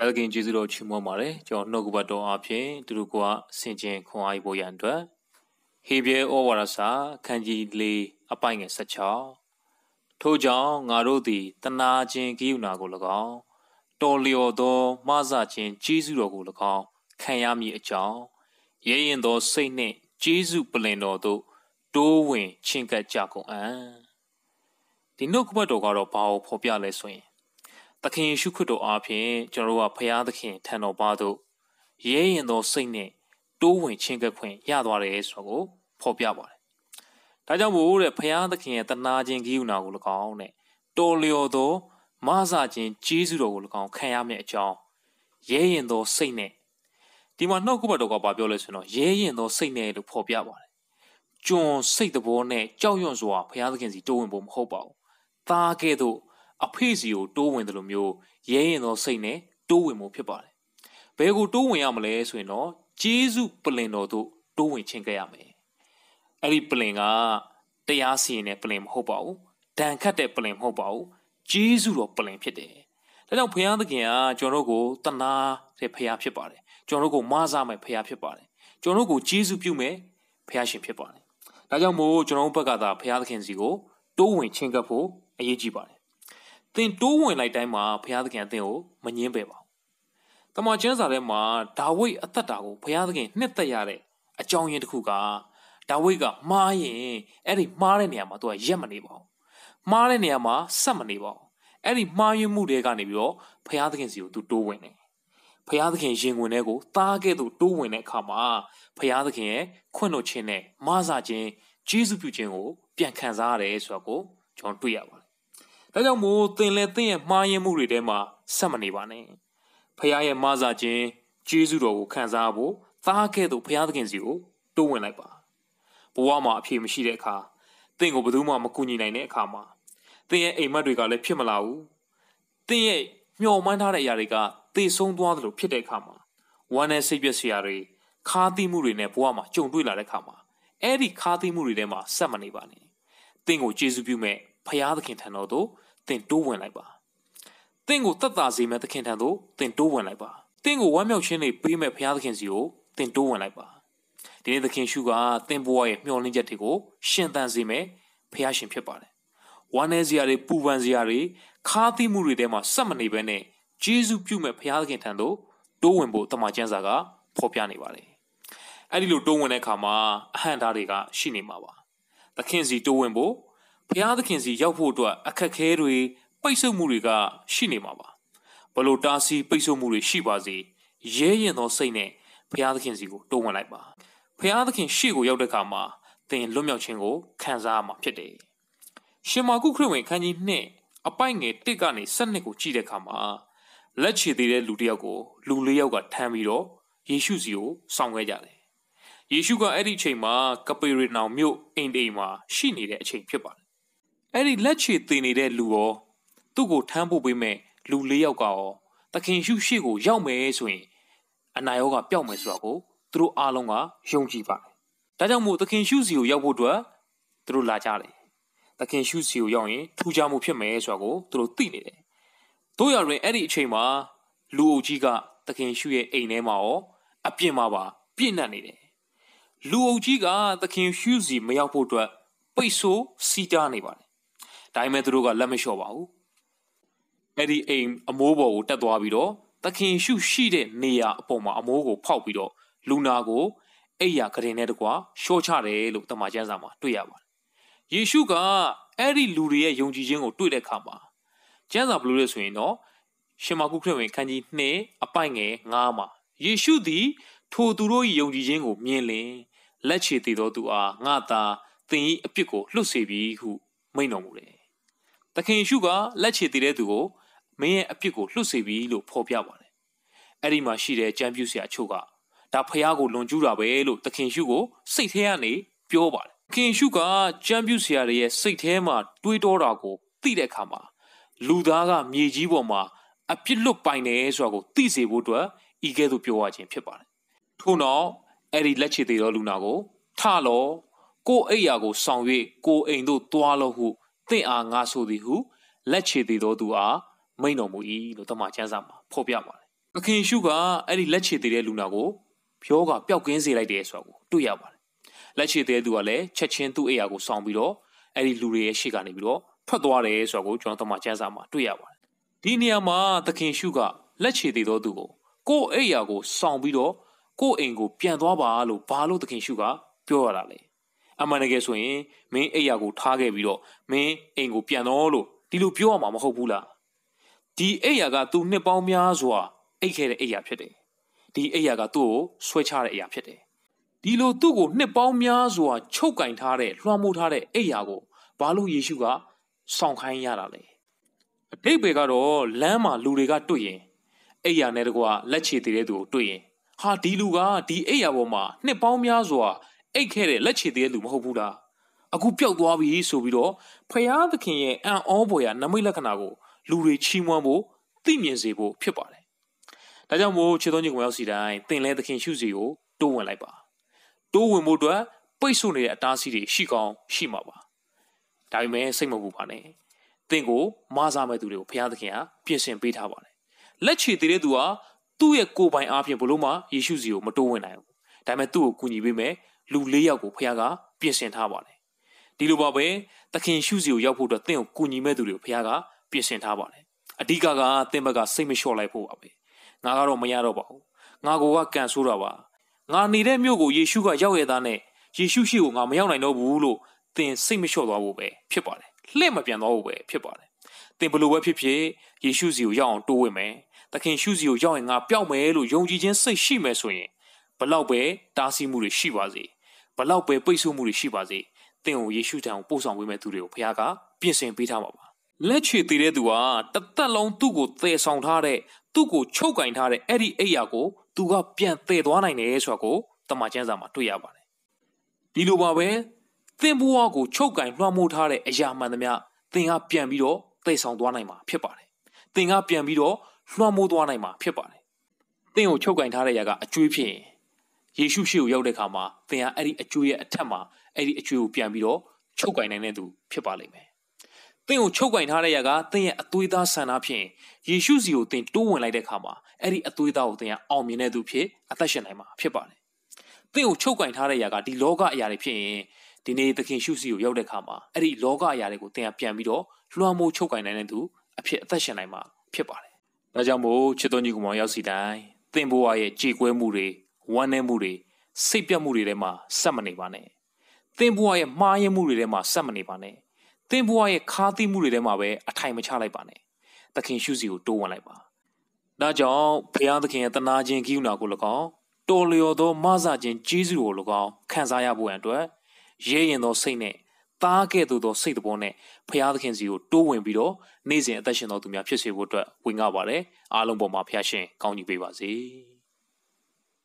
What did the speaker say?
ဘုရားခင်ကျေးဇူးတော်ချီးမွမ်းပါတယ်ကျွန်တော်နှုတ်ကပတ်တော်အဖြစ်သူတို့ကဆင်ခြင်ခွန်အားဖို့ရန်အတွက်ဟေဘရဲဩဝါဒစာခန်းကြီး၄အပိုင်ငယ်16ထို့ကြောင့်ငါတို့သည်တနာခြင်းကိယူနာကို၎င်းတော်လျော်သောမဆခြင်းကျေးဇူးတော်ကို၎င်းခံရမည်အကြောင်းရဲရင်သောစိတ်နှင့်ကျေးဇူးပလင်တော်သို့တိုးဝင်ချင့်ကပ်ကြကုန်အံ့ဒီနှုတ်ကပတ်တော်ကတော့ဘာကိုဖော်ပြလဲဆိုရင် သခင်ယေရှုခရစ်တော်အားဖြင့်ကျွန်တော်တို့ကဖရာသခင်ထံတော်ပါသို့ရဲရင်သောစိတ်နဲ့တိုးဝင်ချင်းကပ်ခွင့်ရသွားတယ်ဆိုတော့ဖော်ပြပါတယ်။ဒါကြောင့်မို့တဲ့ဖရာသခင်ရဲ့တနာခြင်းဂိယူနာကို၎င်းနဲ့တော်လျော်သောမဆာခြင်းကျေးဇူးတော်ကို၎င်းခံရမယ့်အကြောင်းရဲရင်သောစိတ်နဲ့ဒီမှာနှုတ်ကပတ်တော်ကပြောလဲဆိုတော့ရဲရင်သောစိတ်နဲ့လို့ဖော်ပြပါတယ်။ကျွန်စိတ်တဘောနဲ့ကြောက်ရွံ့စွာဖရာသခင်စီတိုးဝင်ဖို့မဟုတ်ပါဘူး။သားကဲ့သို့ အဖေစီကိုတိုးဝင်တယ်လို့မျိုးရဲရင်သောစိတ်နဲ့တိုးဝင်မှုဖြစ်ပါတယ်။ဘယ်ကိုတိုးဝင်ရမလဲဆိုရင်တော့ဂျေစုပလင်တော်တို့တိုးဝင်ခြင်းခဲ့ရမယ်။အဲ့ဒီပလင်ကတရားစီရင်တဲ့ပလင်မဟုတ်ပါဘူး။ဒဏ်ခတ်တဲ့ပလင်မဟုတ်ပါဘူး။ဂျေစုတော်ပလင်ဖြစ်တယ်။ဒါကြောင့်ဘုရားသခင်ကကျွန်တော်တို့ကိုတနာတဲ့ဘုရားဖြစ်ပါတယ်။ကျွန်တော်တို့ကိုမဆာမဲ့ဘုရားဖြစ်ပါတယ်။ကျွန်တော်တို့ကိုဂျေစုပြုမဲ့ဘုရားရှင်ဖြစ်ပါတယ်။ဒါကြောင့်မို့ကျွန်တော်တို့ဘက်ကသာဘုရားသခင်စီကိုတိုးဝင်ခြင်းကပ်ဖို့အရေးကြီးပါတယ်သ င်တိုးဝင်လိုက်တိုင်းမှာဘုရားသခင်အသင်ကိုမငင်းပယ်ပါဘူး။တမန်ကျမ်းစာထဲမှာဒါဝိဒ်အသက်တာကိုဘုရားသခင်နှစ်သက်ရတဲ့အကြောင်းရင်းတစ်ခုကဒါဝိဒ်ကမှားရင်အဲ့ဒီမှားတဲ့နေရာမှာသူကရက်မနေပါဘူး။မှားတဲ့နေရာမှာဆက်မနေပါဘူး။အဲ့ဒီမှားယွင်းမှုတွေကနေပြီးတော့ဘုရားသခင်စီကိုသူတိုးဝင်တယ်။ဘုရားသခင်ရင်ဝင်တဲ့ကိုတားခဲ့သူတိုးဝင်တဲ့အခါမှာဘုရားသခင်ရဲ့ခွင့်တော်ခြင်းနဲ့မဆာခြင်းကျေးဇူးပြုခြင်းကိုပြန်ခံစားရတယ်ဆိုတော့ကိုကျွန်တော်တွေ့ရပါတယ် ဒါကြောင့်မို့သင်လည်းသင်ရဲ့မှားယွင်းမှုတွေထဲမှာဆက်မနေပါနဲ့ဖခင်ရဲ့မဆာခြင်းကျေးဇူးတော်ကိုခံစားဖို့သားခဲ့သူဖခင်သခင်စီကိုတိုးဝင်လိုက်ပါဘဝမှာအဖြေမရှိတဲ့အခါသင်ကိုဘယ်သူမှမကူညီနိုင်တဲ့အခါမှာသင်ရဲ့အိမ်မက်တွေကလည်းဖြစ်မလာဘူးသင်ရဲ့မျှော်မှန်းထားတဲ့အရာတွေကသေဆုံးသွားသလိုဖြစ်တဲ့အခါမှာဝမ်းနဲ့စိတ်ပြည့်စရာတွေခါးသီးမှုတွေနဲ့ဘဝမှာကြုံတွေ့လာတဲ့အခါမှာအဲ့ဒီခါးသီးမှုတွေထဲမှာဆက်မနေပါနဲ့သင်ကိုကျေးဇူးပြုမဲ့ ဖရာသခင်ထံတော်သို့သင်တိုးဝင်လိုက်ပါသင်ကိုတတ်တာစေမဲ့သခင်ထံသို့သင်တိုးဝင်လိုက်ပါသင်ကိုဝမ်းမြောက်ခြင်းတွေပေးမဲ့ဖရာသခင်စီကိုသင်တိုးဝင်လိုက်ပါဒီနေ့သခင်ရှုကသင်ဘဝရဲ့မျှော်လင့်ချက်တွေကိုရှင်သန်စေမဲ့ဖရာရှင်ဖြစ်ပါတယ်ဝမ်းနည်းစရာတွေပူပန်စရာတွေခါးသီးမှုတွေထဲမှာစက်မနေဘဲနဲ့ဂျေဇုပြုမဲ့ဖရာသခင်ထံသို့တိုးဝင်ဖို့တမန်ကျမ်းစာကဖော်ပြနေပါတယ်အဲ့ဒီလိုတိုးဝင်တဲ့အခါမှာအဟံတားတွေကရှိနေမှာပါသခင်စီတိုးဝင်ဖို့ ဘုရားသခင်စီရောက်ဖို့အတွက်အခက်ခဲတွေပိတ်ဆို့မှုတွေကရှိနေမှာပါဘလို့တားဆီးပိတ်ဆို့မှုတွေရှိပါစေရဲရင်သောစိတ်နဲ့ဘုရားသခင်စီကိုတိုးဝင်လိုက်ပါဘုရားသခင်ရှေ့ကိုရောက်တဲ့အခါမှာသင်လွတ်မြောက်ခြင်းကိုခံစားရမှာဖြစ်တယ်ရှင်မာကုခရစ်ဝင်ခန်းကြီး2အပိုက်ငယ်1ကနေ7ကိုကြည့်တဲ့အခါမှာလက်ချေသေးတဲ့လူတစ်ယောက်ကိုလူလေးယောက်ကထမ်းပြီးတော့ယေရှုစီကိုဆောင်ခဲ့ကြတယ်ယေရှုကအဲ့ဒီအချိန်မှာကပေရီနောင်မြို့အိမ်တိမ်မှာရှိနေတဲ့အချိန်ဖြစ်ပါတယ် အဲ့ဒီလက်ချေတင်နေတဲ့လူရောသူ့ကိုထမ်းဖို့ပေးမဲ့လူလေးယောက်ကရောသခင်ရှုရှိကိုရောက်မယ်ဆိုရင်အနာရောဂါပျောက်မယ်ဆိုတာကိုသူတို့အားလုံးကယုံကြည်ပါတယ်။ဒါကြောင့်မို့သခင်ရှုစီကိုရောက်ဖို့အတွက်သူတို့လာကြတယ်။သခင်ရှုစီကိုရောက်ရင်ထူးခြားမှုဖြစ်မယ်ဆိုတာကိုသူတို့သိနေတယ်။တို့ရရင်အဲ့ဒီအချိန်မှာလူအုပ်ကြီးကသခင်ရှုရဲ့အိမ်ထဲမှာရောအပြစ်မှာပါပြည့်နှက်နေတယ်။လူအုပ်ကြီးကသခင်ရှုစီမရောက်ဖို့အတွက်ပိတ်ဆို့စီးတားနေပါတယ် ဒါပေမဲ့သူတို့ကလက်မလျှော့ပါဘူးအဲ့ဒီအိမ်အမိုးပေါ်ကိုတက်သွားပြီးတော့သခင်ရှုရှိတဲ့နေရာအပေါ်မှာအမိုးကိုဖောက်ပြီးတော့လူနာကိုအိယာကရင်နဲ့တကွာရှော့ချတယ်လို့တမန်ကျမ်းစာမှာတွေ့ရပါတယ်ယေရှုကအဲ့ဒီလူတွေရဲ့ယုံကြည်ခြင်းကိုတွေ့တဲ့အခါမှာကျမ်းစာဘလို့လဲဆိုရင်တော့ရှင်မာကုခရစ်ဝင်ခန်းကြီး2အပိုက်ငယ်9မှာယေရှုသည် ထိုသူတို့၏ယုံကြည်ခြင်းကိုမြင်လင်လက်ချေတည်သောသူအားငါသာသင်၏အပြစ်ကိုလွတ်စေပြီဟုမိန့်တော်မူတယ် သခင်ယေရှုကလက်ချေတည်တဲ့သူကိုမင်းရဲ့အပြစ်ကိုလွတ်စေပြီလို့ဖော်ပြပါတယ်။အဲ့ဒီမှာရှိတဲ့ကြံပြူဆရာအချို့ကဒါဖះကိုလွန်ကျူးတာပဲလို့သခင်ရှုကိုစိတ်ထဲကနေပြောပါတယ်။သခင်ရှုကကြံပြူဆရာတွေရဲ့စိတ်ထဲမှာတွေးတောတာကိုသိတဲ့အခါမှာလူသားကမြေကြီးပေါ်မှာအပြစ်လွတ်ပိုင်တယ်ဆိုတာကိုသိစေဖို့အတွက်ဤကဲ့သို့ပြောရခြင်းဖြစ်ပါတယ်။ထို့နောက်အဲ့ဒီလက်ချေသေးသောလူနာကိုထလောကိုအိယာကိုဆောင်၍ကိုအိမ်သို့သွားလို့ဟု သင်အားငါဆိုသည်ဟုလက်ချေသေးသောသူအားမိန်တော်မူ၏လို့တမန်ကျမ်းစာမှာဖော်ပြပါတယ်။သသခင်ရှုကအဲ့ဒီလက်ချေသေးတဲ့လူနာကိုဖြောကပျောက်ကင်းစေလိုက်တယ်ဆိုတာကိုတွေ့ရပါတယ်လက်ချေသေးတဲ့သူကလည်းချက်ချင်းသူ့အိယာကိုစောင်းပြီးတော့အဲ့ဒီလူတွေရဲ့ရှေ့ကနေပြီးတော့ထွက်သွားတယ်ဆိုတာကိုကျွန်တော်တို့မှကျမ်းစာမှာတွေ့ရပါတယ်ဒီနေရာမှာသခင်ရှုကလက်ချေသေးသောသူကိုကိုယ့်အိယာကိုစောင်းပြီးတော့ကိုယ့်အိမ်ကိုပြန်သွားပါလို့ဘာလို့သခင်ရှုကပြောရတာလဲ အမှန်တကယ်ဆိုရင်မင်းအိယာကိုထားခဲ့ပြီးတော့မင်းအိမ်ကိုပြန်တော့လို့ဒီလိုပြောရမှာမဟုတ်ဘူးလားဒီအိယာကသူနှစ်ပေါင်းများစွာအိတ်ခဲ့တဲ့အိယာဖြစ်တယ်ဒီအိယာကသူ့ကိုဆွဲချတဲ့အိယာဖြစ်တယ်ဒီလိုသူ့ကိုနှစ်ပေါင်းများစွာချုပ်ကင်ထားတဲ့လွှမ်းမိုးထားတဲ့အိယာကိုဘာလို့ယေရှုကဆောင်ခိုင်းရတာလဲအတိတ်ပဲကတော့လမ်းမှာလူတွေကတွေ့ရင်အိယာနဲ့တကွာလက်ချေတည်တဲ့သူကိုတွေ့ရင်ဟာဒီလူကဒီအိယာပေါ်မှာနှစ်ပေါင်းများစွာ အိတ်ခဲ့တဲ့လက်ချေတည်တဲ့လူမဟုတ်ဘူးလားအခုပျောက်သွားပြီဆိုပြီးတော့ဖယားသခင်ရဲ့အံ့ဩဖွယ်ရာနမိတ်လက္ခဏာကိုလူတွေချီးမွမ်းဖို့သိမြင်စေဖို့ဖြစ်ပါတယ်။ဒါကြောင့်မို့ခြေသွင်းကြီးကိုရောက်စီတိုင်းသင်လဲသခင်ရှုစီကိုတိုးဝင်လိုက်ပါ။တိုးဝင်ဖို့အတွက်ပိတ်ဆို့နေတဲ့အတားအဆီးတွေရှိကောင်းရှိမှာပါ။ဒါပေမဲ့စိတ်မပူပါနဲ့။သင်ကိုမဆာမဲ့သူတွေကိုဖယားသခင်ကပြင်ဆင်ပေးထားပါတယ်။လက်ချေတည်တဲ့သူဟာသူ့ရဲ့ကိုယ်ပိုင်အားဖြင့်ဘလို့မှယေရှုစီကိုမတိုးဝင်နိုင်ဘူး။ဒါပေမဲ့သူ့ကိုကူညီပေးမယ် လူ၄ယောက်ကိုဖယားကပြင်ဆင်ထားပါတယ်ဒီလိုပါပဲသခင်ရှုစီကိုရောက်ဖို့အတွက်သင်ကိုကူညီမဲ့သူတွေကိုဘုရားကပြင်ဆင်ထားပါတယ်အဓိကကသင်ဘက်ကစိတ်မလျှော့လိုက်ဖို့ပါပဲငါကတော့မရတော့ပါဘူးငါကိုကကန်ဆိုးတာပါငါနေတဲ့မြို့ကိုယေရှုကရောက်ရသားနဲ့ယေရှုရှိကိုငါမရောက်နိုင်တော့ဘူးလို့သင်စိတ်မလျှော့သွားဖို့ပဲဖြစ်ပါတယ်လှည့်မပြန်သွားဖို့ပဲဖြစ်ပါတယ်သင်ဘလို့ပဲဖြစ်ဖြစ်ယေရှုစီကိုရောက်အောင်တိုးဝင်မယ်သခင်ရှုစီကိုရောက်ရင်ငါပျောက်မယ်လို့ယုံကြည်ခြင်းစိတ်ရှိမယ်ဆိုရင်ဘလောက်ပဲတားဆီးမှုတွေရှိပါစေ ဘလောက်ပဲပိတ်ဆို့မှုတွေရှိပါစေသင်ကိုယေရှုထံကိုပို့ဆောင်ပေးမဲ့သူတွေကိုဘုရားကပြင်ဆင်ပေးထားမှာပါလက်ချေတည်တဲ့သူကတသက်လုံးသူ့ကိုသယ်ဆောင်ထားတဲ့သူ့ကိုချုပ်ကင်ထားတဲ့အဲ့ဒီအိယာကိုသူကပြန်သယ်သွားနိုင်တယ်ဆိုတာကိုတမန်ကျမ်းစာမှာတွေ့ရပါတယ်ဒီလိုပါပဲသင်ဘဝကိုချုပ်ကင်လွှမ်းမိုးထားတဲ့အရာမှန်သမျှသင်ကပြန်ပြီးတော့သယ်ဆောင်သွားနိုင်မှာဖြစ်ပါတယ်သင်ကပြန်ပြီးတော့လွှမ်းမိုးသွားနိုင်မှာဖြစ်ပါတယ်သင်ကိုချုပ်ကင်ထားတဲ့အရာကအကျွေးဖြစ်ရင် ယေရှုရှိကိုရောက်တဲ့အခါမှာသင်ဟာအဲ့ဒီအကျွေးရဲ့အထက်မှာအဲ့ဒီအကျွေးကိုပြန်ပြီးတော့ချုပ်ကင်နိုင်တဲ့သူဖြစ်ပါလိမ့်မယ်။သင်ကိုချုပ်ကင်ထားတဲ့ရကသင်ရဲ့အသွေးသားဆန္ဒဖြင့်ယေရှုစီကိုသင်တိုးဝင်လိုက်တဲ့အခါမှာအဲ့ဒီအသွေးသားကိုသင်ကအောင်မြင်တဲ့သူဖြစ်အသက်ရှင်နိုင်မှာဖြစ်ပါတယ်။သင်ကိုချုပ်ကင်ထားတဲ့ရကဒီလောကအရာတွေဖြစ်ရင်ဒီနေ့သခင်ရှုစီကိုရောက်တဲ့အခါမှာအဲ့ဒီလောကအရာတွေကိုသင်ကပြန်ပြီးတော့လွှမ်းမိုးချုပ်ကင်နိုင်တဲ့သူအဖြစ်အသက်ရှင်နိုင်မှာဖြစ်ပါတယ်။ဒါကြောင့်မို့ချစ်တော်ညီကောင်ရောက်စီတိုင်းသင်ဘဝရဲ့ကြည်ကွဲမှုတွေ ဝမ်းနည်းမှုတွေစိတ်ပြတ်မှုတွေထဲမှာဆက်မနေပါနဲ့သင်ဘဝရဲ့မှားယွင်းမှုတွေထဲမှာဆက်မနေပါနဲ့သင်ဘဝရဲ့ခါးသီးမှုတွေထဲမှာပဲအထိုင်မချလိုက်ပါနဲ့သခင်ရှုစီကိုတိုးဝင်လိုက်ပါဒါကြောင့်ဘုရားသခင်ရဲ့တနာခြင်းကိူနာကို၎င်းတော်လျော်သောမဆာခြင်းကျေးဇူးကို၎င်းခံစားရဖို့အတွက်ရဲရင်သောစိတ်နဲ့သားကဲ့သို့သောစိတ်တော်နဲ့ဘုရားသခင်စီကိုတိုးဝင်ပြီးတော့နေ့စဉ်အသက်ရှင်တော်သူများဖြစ်စေဖို့အတွက်ဝင်ငှပါတယ်အားလုံးပေါ်မှာဖျားရှင်ကောင်းကြီးပေးပါစေ။